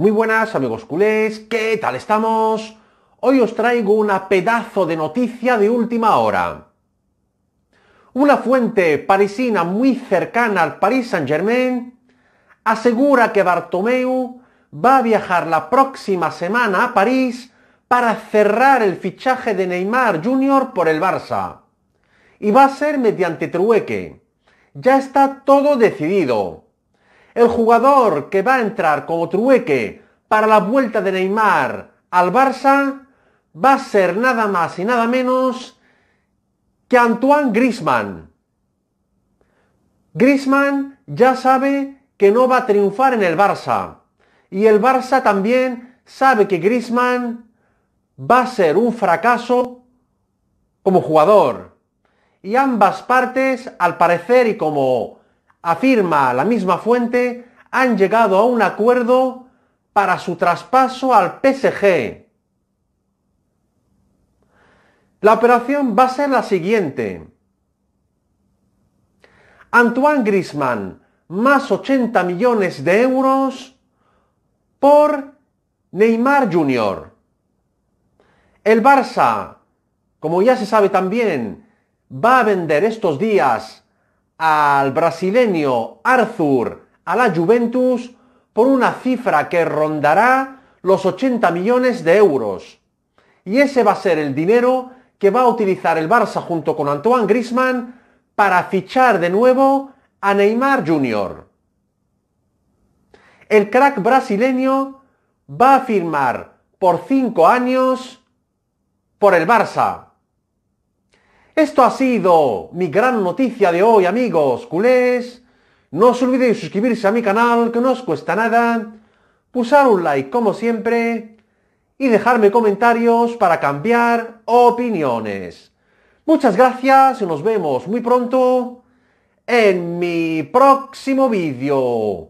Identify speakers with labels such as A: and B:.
A: Muy buenas amigos culés, ¿qué tal estamos? Hoy os traigo una pedazo de noticia de última hora. Una fuente parisina muy cercana al Paris Saint-Germain asegura que Bartomeu va a viajar la próxima semana a París para cerrar el fichaje de Neymar Jr. por el Barça. Y va a ser mediante trueque. Ya está todo decidido. El jugador que va a entrar como trueque para la vuelta de Neymar al Barça va a ser nada más y nada menos que Antoine Grisman. Grisman ya sabe que no va a triunfar en el Barça. Y el Barça también sabe que Grisman va a ser un fracaso como jugador. Y ambas partes, al parecer y como afirma la misma fuente, han llegado a un acuerdo para su traspaso al PSG. La operación va a ser la siguiente. Antoine Grisman más 80 millones de euros por Neymar Jr. El Barça, como ya se sabe también, va a vender estos días al brasileño Arthur a la Juventus por una cifra que rondará los 80 millones de euros. Y ese va a ser el dinero que va a utilizar el Barça junto con Antoine Grisman para fichar de nuevo a Neymar Jr. El crack brasileño va a firmar por 5 años por el Barça. Esto ha sido mi gran noticia de hoy, amigos culés. No os olvidéis suscribirse a mi canal, que no os cuesta nada, pulsar un like como siempre y dejarme comentarios para cambiar opiniones. Muchas gracias y nos vemos muy pronto en mi próximo vídeo.